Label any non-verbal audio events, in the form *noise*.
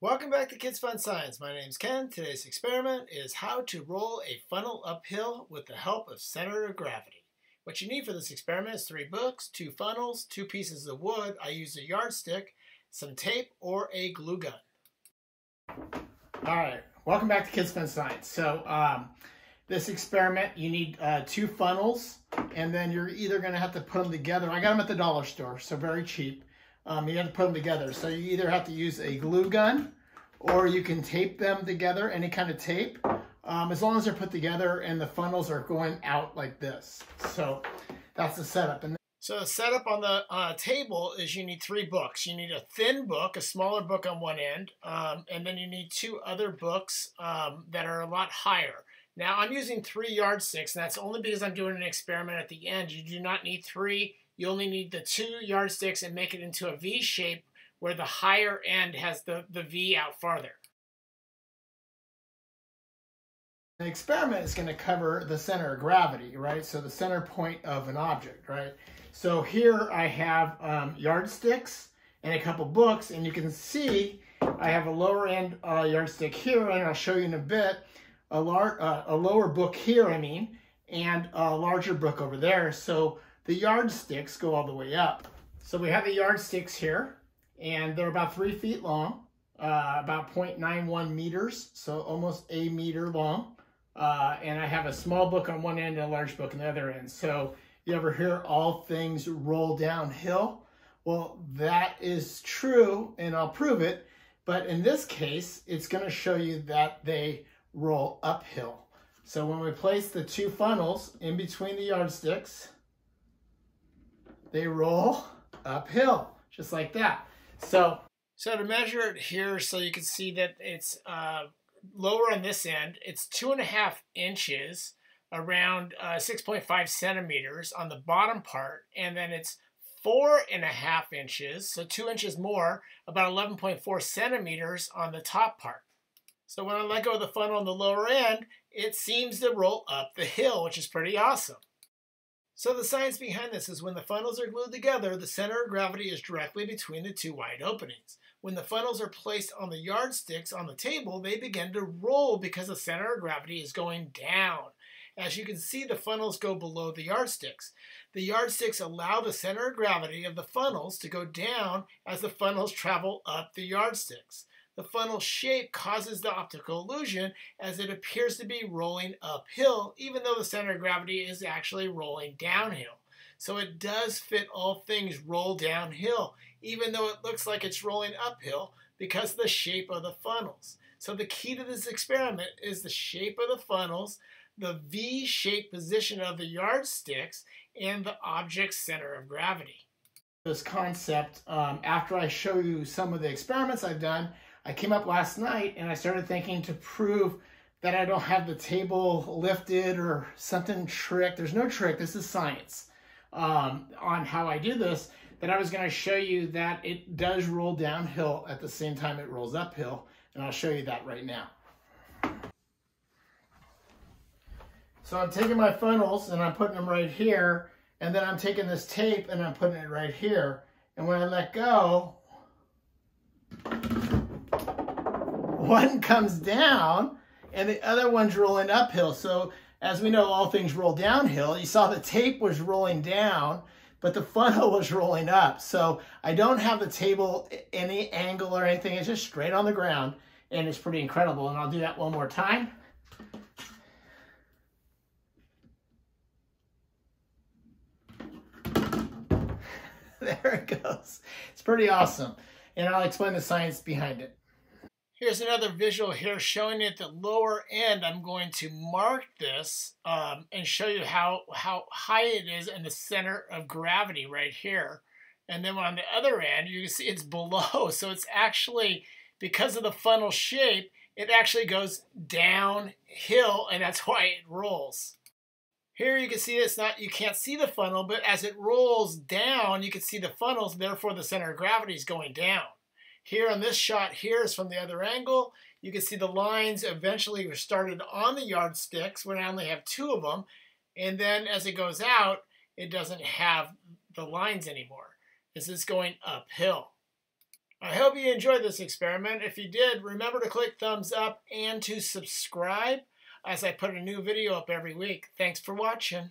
Welcome back to Kids Fun Science. My name is Ken. Today's experiment is how to roll a funnel uphill with the help of center of gravity. What you need for this experiment is three books, two funnels, two pieces of wood. I used a yardstick, some tape, or a glue gun. All right, welcome back to Kids Fun Science. So um, this experiment, you need uh, two funnels, and then you're either going to have to put them together. I got them at the dollar store, so very cheap um, you have to put them together. So you either have to use a glue gun or you can tape them together, any kind of tape, um, as long as they're put together and the funnels are going out like this. So that's the setup. And so the setup on the uh, table is you need three books. You need a thin book, a smaller book on one end, um, and then you need two other books um, that are a lot higher. Now I'm using three yardsticks, and that's only because I'm doing an experiment at the end. You do not need three you only need the two yardsticks and make it into a V shape where the higher end has the, the V out farther. The experiment is going to cover the center of gravity, right? So the center point of an object, right? So here I have um, yardsticks and a couple books, and you can see I have a lower end uh, yardstick here, and I'll show you in a bit, a, lar uh, a lower book here, I mean, and a larger book over there. So the yardsticks go all the way up. So we have the yardsticks here, and they're about three feet long, uh, about 0.91 meters, so almost a meter long. Uh, and I have a small book on one end and a large book on the other end. So you ever hear all things roll downhill? Well, that is true, and I'll prove it. But in this case, it's going to show you that they roll uphill. So when we place the two funnels in between the yardsticks, they roll uphill, just like that. So, so to measure it here, so you can see that it's uh, lower on this end, it's two and a half inches, around uh, 6.5 centimeters on the bottom part, and then it's four and a half inches, so two inches more, about 11.4 centimeters on the top part. So when I let go of the funnel on the lower end, it seems to roll up the hill, which is pretty awesome. So the science behind this is when the funnels are glued together, the center of gravity is directly between the two wide openings. When the funnels are placed on the yardsticks on the table, they begin to roll because the center of gravity is going down. As you can see, the funnels go below the yardsticks. The yardsticks allow the center of gravity of the funnels to go down as the funnels travel up the yardsticks the funnel shape causes the optical illusion as it appears to be rolling uphill, even though the center of gravity is actually rolling downhill. So it does fit all things roll downhill, even though it looks like it's rolling uphill because of the shape of the funnels. So the key to this experiment is the shape of the funnels, the V-shaped position of the yardsticks, and the object's center of gravity. This concept, um, after I show you some of the experiments I've done, I came up last night and I started thinking to prove that I don't have the table lifted or something trick. There's no trick. This is science um, on how I do this. That I was going to show you that it does roll downhill at the same time it rolls uphill. And I'll show you that right now. So I'm taking my funnels and I'm putting them right here. And then I'm taking this tape and I'm putting it right here. And when I let go, one comes down and the other one's rolling uphill. So as we know, all things roll downhill. You saw the tape was rolling down, but the funnel *laughs* was rolling up. So I don't have the table any angle or anything. It's just straight on the ground and it's pretty incredible. And I'll do that one more time. *laughs* there it goes. It's pretty awesome. And I'll explain the science behind it. Here's another visual here showing at the lower end. I'm going to mark this um, and show you how, how high it is in the center of gravity right here. And then on the other end, you can see it's *laughs* below. So it's actually, because of the funnel shape, it actually goes downhill and that's *laughs* why it rolls. Here you can see it's not, you can't see the funnel, but as it rolls down, you can see the funnels, therefore the center of gravity is going down. Here on this shot here is from the other angle. You can see the lines eventually were started on the yardsticks when I only have two of them. And then as it goes out, it doesn't have the lines anymore. This is going uphill. I hope you enjoyed this experiment. If you did, remember to click thumbs up and to subscribe as I put a new video up every week. Thanks for watching.